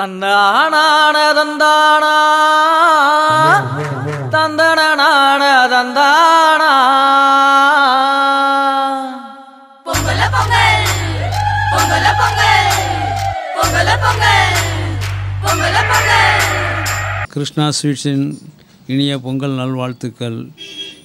தந்தானான தந்தானா தந்தனான தந்தானா பொங்கல பொங்கல். பொங்கல பொங்கல். பொங்கல பொங்கல். பொங்கல பொங்கல். கிருஷ்ணா ஸ்வீட்ஸின் இனிய பொங்கல் நல்வாழ்த்துக்கள்.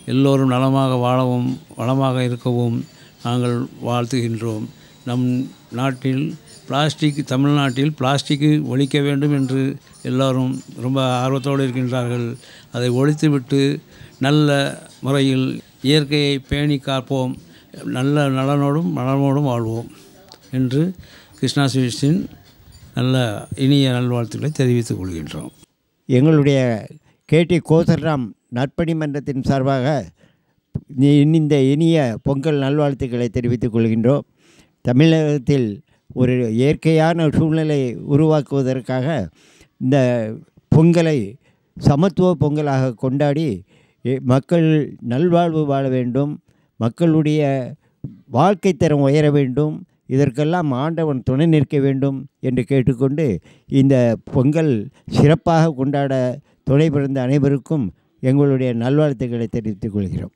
எல்லோரும் நலமாக வாழவும் வளமாக இருக்கவும் நாங்கள் வாழ்த்துகின்றோம். நம் நாட்டில் பிளாஸ்டிக் தமிழ்நாட்டில் பிளாஸ்டிக் ஒழிக்க வேண்டும் என்று எல்லோரும் ரொம்ப ஆர்வத்தோடு இருக்கின்றார்கள். அதை ஒழித்துவிட்டு நல்ல முறையில் இயற்கையை பேணி காப்போம். நல்ல நலனோடும் நலனோடும் வாழ்வோம் என்று கிருஷ்ணா ஸ்வீட்ஸின் நல்ல இனிய நல்வாழ்த்துக்களை தெரிவித்துக் கொள்கின்றோம். எங்களுடைய கேடி கோசர்ராம் நற்பணி மன்றத்தின் சார்பாக இந்த இனிய பொங்கல் நல்வாழ்த்துக்களை தெரிவித்துக் கொள்கின்றோம். தமிழகத்தில் ஒரு இயற்கையான சூழ்நிலை உருவாக்குவதற்காக இந்த பொங்கலை சமத்துவ பொங்கலாக கொண்டாடி மக்கள் நல்வாழ்வு வாழ வேண்டும் மக்களுடைய வாழ்க்கை தரம் உயர வேண்டும் இதற்கெல்லாம் ஆண்டவன் துணை நிற்க வேண்டும் என்று கேட்டுக்கொண்டு இந்த பொங்கல் சிறப்பாக கொண்டாட துணை பிறந்த அனைவருக்கும் எங்களுடைய நல்வாழ்த்துக்களை தெரிவித்துக் கொள்கிறோம்.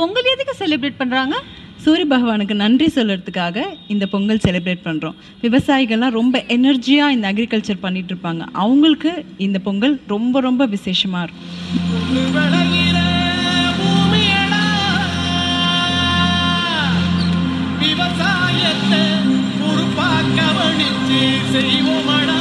பொங்கல் எதுக்கு செலிப்ரேட் பண்றாங்க? சூரிய பகவானுக்கு நன்றி சொல்கிறதுக்காக இந்த பொங்கல் செலிப்ரேட் பண்ணுறோம் விவசாயிகள்லாம் ரொம்ப எனர்ஜியாக இந்த அக்ரிகல்ச்சர் பண்ணிட்டு இருப்பாங்க. அவங்களுக்கு இந்த பொங்கல் ரொம்ப ரொம்ப விசேஷமாக இருக்கும். விவசாயத்தை பொறுப்பா கவனிச்சு செய்வோமடா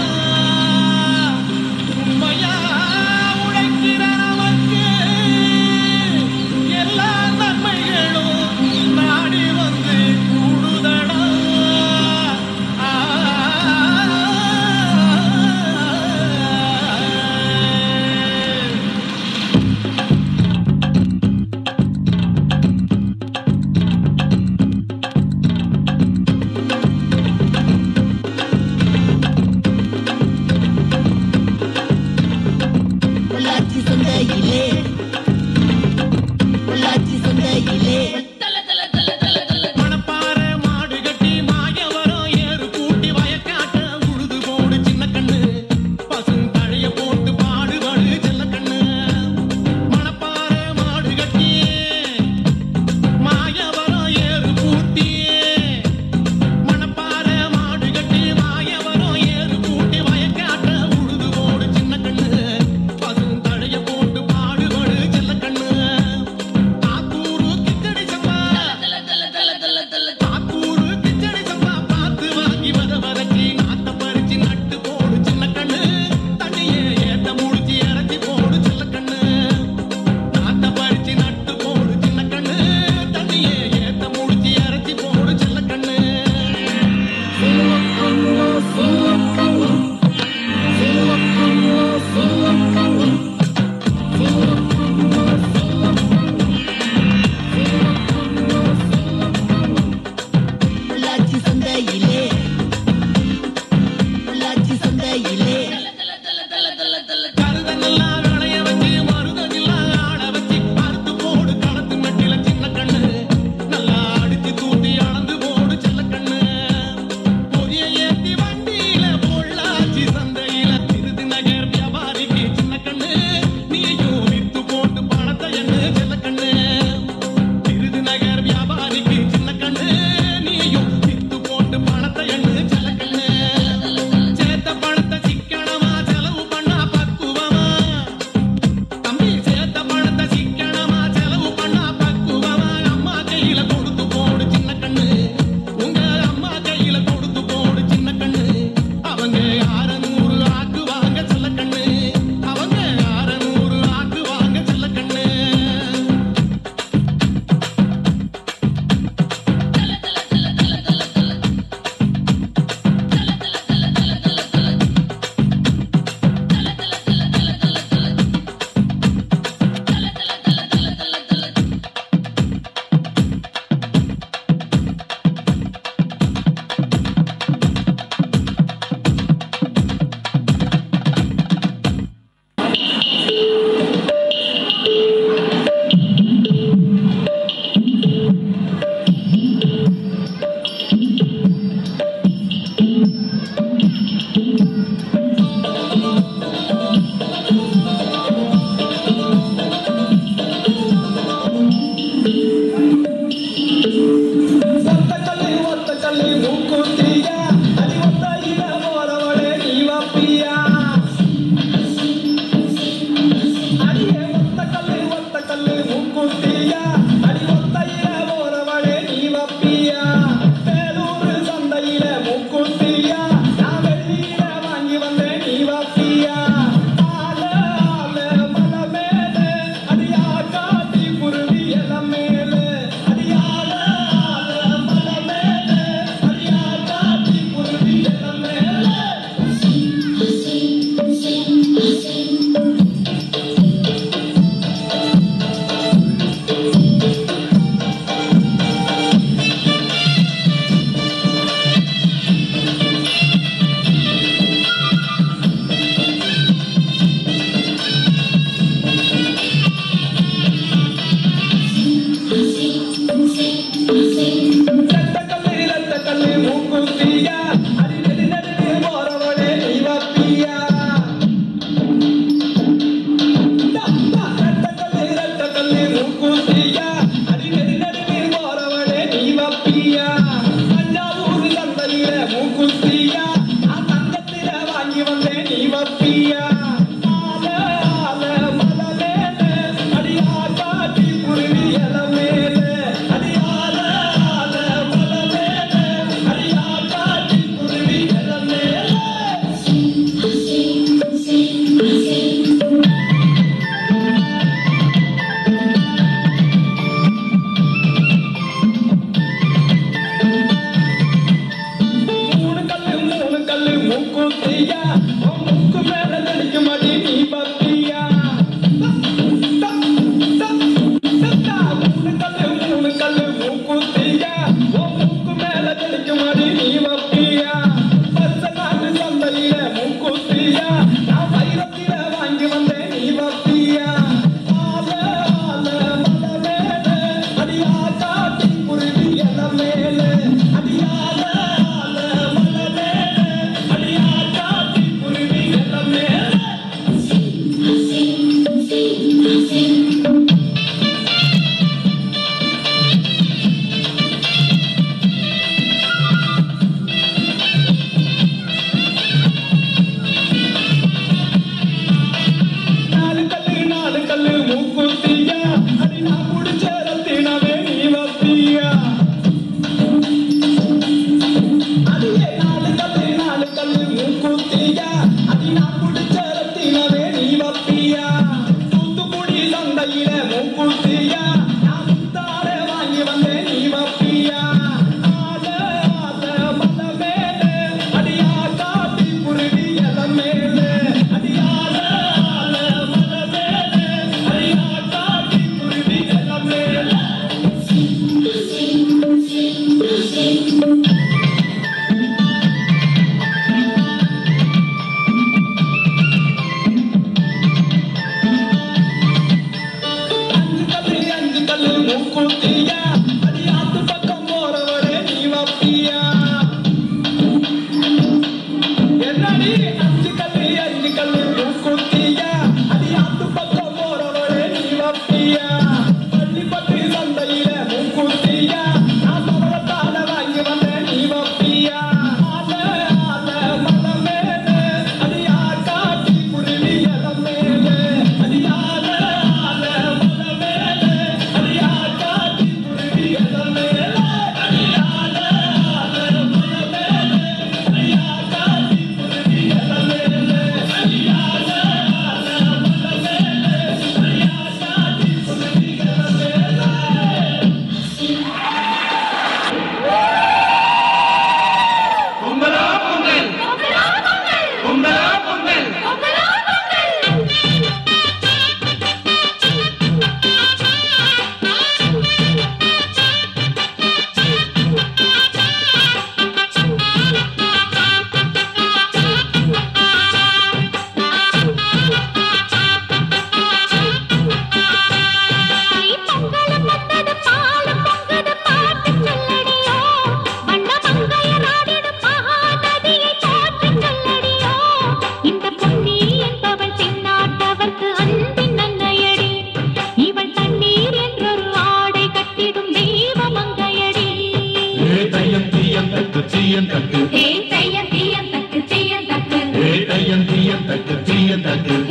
தட்டு தீய தட்டு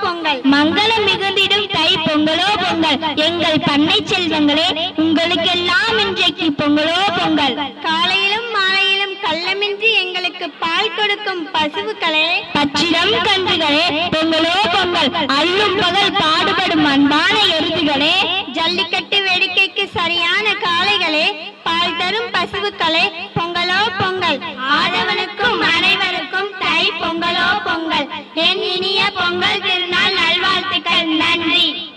பொங்கல். மங்களம் மிகுந்திடும் தை பொங்கலோ பொங்கல். எங்கள் பண்ணை செல்வங்களே உங்களுக்கெல்லாம் இன்றைக்கு பொங்கலோ பொங்கல். காலையிலும் மாலையிலும் கள்ளமின்றி எங்களுக்கு பால் கொடுக்கும் பசுவுகளே பச்சிடம் கன்றுகளே பொங்கலோ பொங்கல். அள்ளும் பகல் பாடுபடும் அன்பான எருதுகளே. ஜல்லிக்கட்டு வேடிக்கைக்கு சரியான காளைகளே. பால் தரும் பசுவுக்களே பொங்கலோ பொங்கல். ஆடவனுக்கும் அனைவரும் பொங்கலோ பொங்கல். என் இனிய பொங்கல் திருநாள் நல்வாழ்த்துக்கள். நன்றி.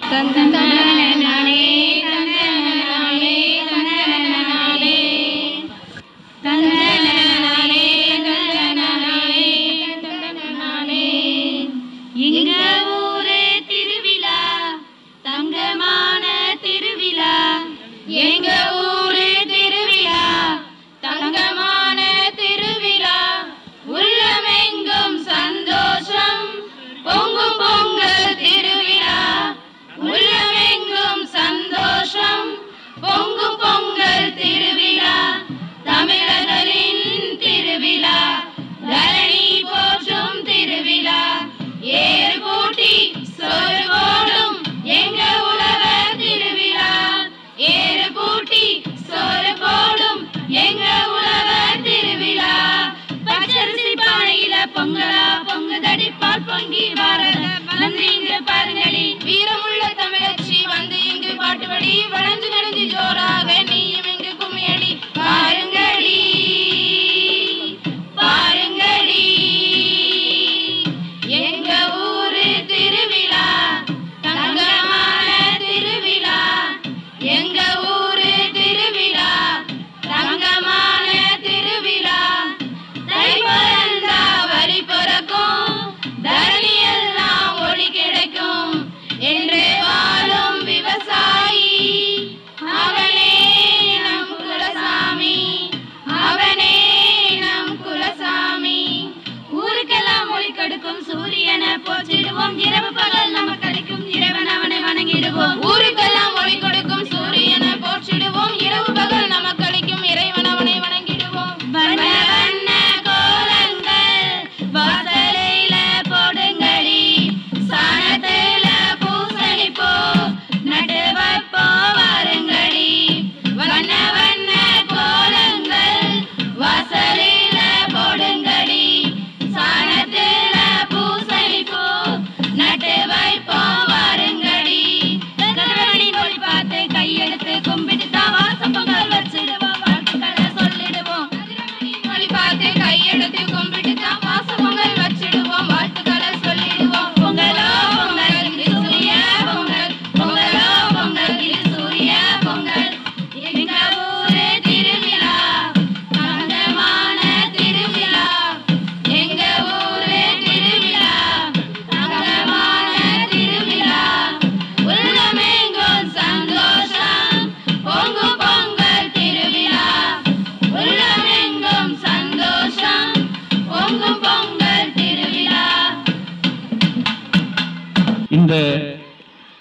இந்த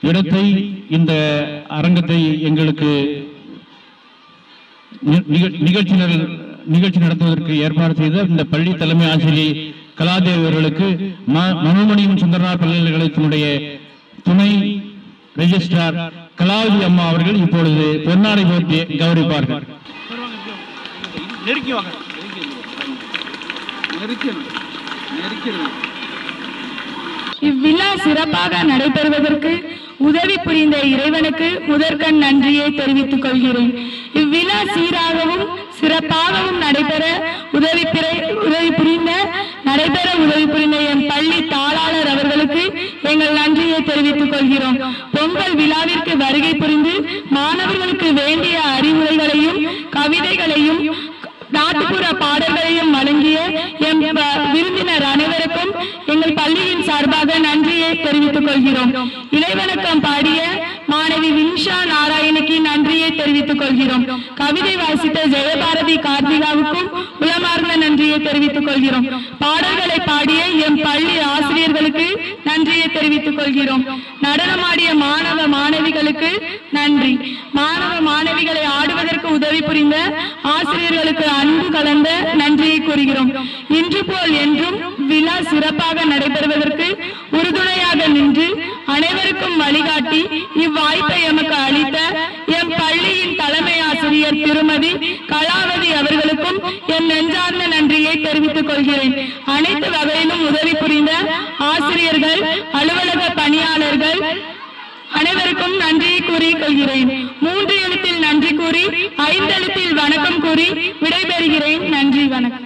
இடத்தை இந்த அரங்கத்தை எங்களுக்கு நிகழ்ச்சி நிகழ்ச்சி நடத்துவதற்கு ஏற்பாடு செய்த இந்த பள்ளி தலைமை ஆசிரியை கலாதேவி அவர்களுக்கு ம- மனோமணியம் சுந்தரனார் பல்கலைக்கழகத்தினுடைய துணை ரெஜிஸ்ட்ரார் கலாவதி அம்மா அவர்கள் இப்பொழுது பொன்னாடை போட்டி கௌரவிப்பார்கள். நெருக்கி வாங்க. நெருக்கி நெருக்கி இவ்விழா சிறப்பாக நடைபெறுவதற்கு உதவி புரிந்த இறைவனுக்கு முதற்கண் நன்றியை தெரிவித்துக் கொள்கிறேன். இவ்விழா சீராகவும் சிறப்பாகவும் நடைபெற உதவி உதவி புரிந்த நடைபெற உதவி புரிந்த என் பள்ளி தாளாளர் அவர்களுக்கு எங்கள் நன்றியை தெரிவித்துக் கொள்கிறோம் பொங்கல் விழாவிற்கு வருகை புரிந்து மாணவர்களுக்கு வேண்டிய அறிவுரைகளையும் கவிதைகளையும் நாட்டுப்புற பாடல்களையும் வழங்கிய எம் ப- விருந்தினர் அனைவருக்கும் எங்கள் பள்ளியின் சார்பாக நன்றியை தெரிவித்துக் கொள்கிறோம் இளைவணக்கம் பாடிய மாணவி வினிஷா நாராயணிக்கு நன்றியை தெரிவித்துக் கொள்கிறோம் கவிதை வாசித்த ஜெயபாரதி கார்த்திகாவுக்கும் உளமார்ந்த நன்றியை தெரிவித்துக் கொள்கிறோம் பாடல்களை பாடிய எம் பள்ளி ஆசிரியர்களுக்கு நன்றியை தெரிவித்துக் கொள்கிறோம் நடனமாடிய மாணவ மாணவிகளுக்கு நன்றி. மாணவ மாணவிகளை ஆடுவதற்கு உதவி புரிந்த ஆசிரியர்களுக்கு அன்பு கலந்த நன்றியை கூறுகிறோம். இன்று போல் என்றும் விழா சிறப்பாக நடைபெறுவதற்கு உறுதுணையாக நின்று அனைவருக்கும் வழிகாட்டி இவ்வாய்ப்பை எமக்கு அளித்த எம் பள்ளியின் தலைமை ஆசிரியர் திருமதி கலாவதி அவர்களுக்கும் என் நெஞ்சார்ந்த நன்றியை தெரிவித்துக் கொள்கிறேன். அனைத்து வகையிலும் உதவி புரிந்த ஆசிரியர்கள் அலுவலக பணியாளர்கள் அனைவருக்கும் நன்றியை கூறி கொள்கிறேன். மூன்று எழுத்தில் நன்றி கூறி ஐந்தெழுத்தில் வணக்கம் கூறி விடைபெறுகிறேன். நன்றி வணக்கம்.